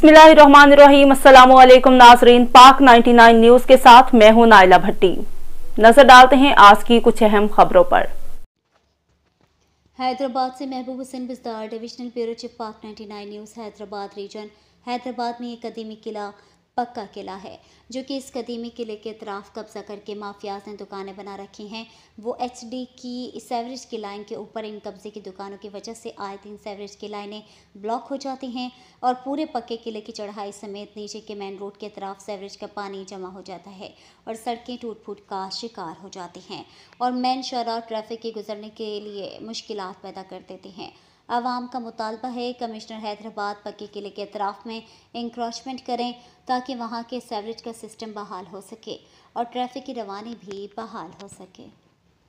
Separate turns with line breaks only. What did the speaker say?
बिस्मिल्लाहिर्रहमानिर्रहीम अस्सलाम वालेकुम नाजरीन, पाक 99 न्यूज़ के साथ मैं हूँ नाइला भट्टी। नज़र डालते हैं आज की कुछ अहम खबरों पर।
हैदराबाद से महबूब हुसैन बिस्तार, डिविजनल ब्यूरो चीफ पाक 99 न्यूज़, हैदराबाद रीजन। हैदराबाद में एक कदीमी किला पक्का किला है, जो कि इस कदीमी किले के अतराफ कब्जा करके माफियाज ने दुकानें बना रखी हैं। वो एच डी की सेवरेज की लाइन के ऊपर इन कब्जे की दुकानों की वजह से आए दिन सेवरेज की लाइनें ब्लॉक हो जाती हैं और पूरे पक्के किले की चढ़ाई समेत नीचे के मेन रोड के अतराफ सेवरेज का पानी जमा हो जाता है और सड़कें टूट फूट का शिकार हो जाती हैं और मेन शरा ट्रैफ़िक के गुजरने के लिए मुश्किल पैदा कर देते हैं। आवाम का मुतालबा है, कमिश्नर हैदराबाद पक्के किले के अतराफ़ में इंक्रोचमेंट करें ताकि वहाँ के सेवरेज का सिस्टम बहाल हो सके और ट्रैफ़िक की रवानी भी बहाल हो सके।